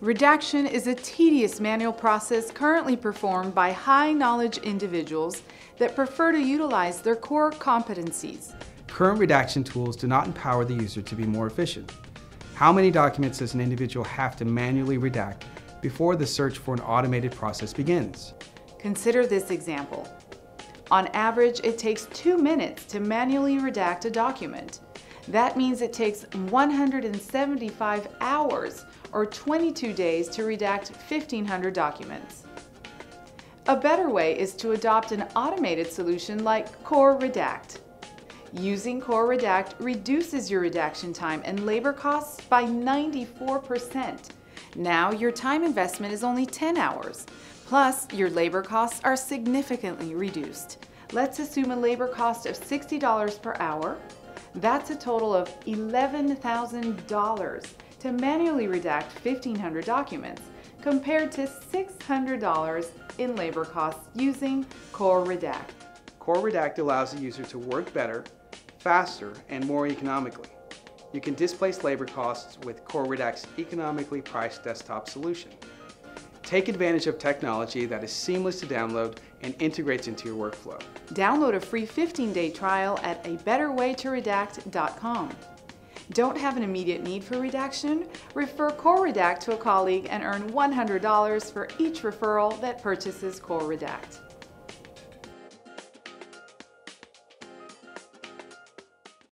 Redaction is a tedious manual process currently performed by high-knowledge individuals that prefer to utilize their core competencies. Current redaction tools do not empower the user to be more efficient. How many documents does an individual have to manually redact before the search for an automated process begins? Consider this example. On average, it takes two minutes to manually redact a document. That means it takes 175 hours or 22 days to redact 1,500 documents. A better way is to adopt an automated solution like CoreRedact. Using CoreRedact reduces your redaction time and labor costs by 94%. Now your time investment is only 10 hours. Plus, your labor costs are significantly reduced. Let's assume a labor cost of $60 per hour. That's a total of $11,000 to manually redact 1,500 documents, compared to $600 in labor costs using CoreRedact. Core Redact allows the user to work better, faster, and more economically. You can displace labor costs with CoreRedact's economically priced desktop solution. Take advantage of technology that is seamless to download and integrates into your workflow. Download a free 15-day trial at abetterwaytoredact.com. Don't have an immediate need for redaction? Refer CoreRedact to a colleague and earn $100 for each referral that purchases CoreRedact.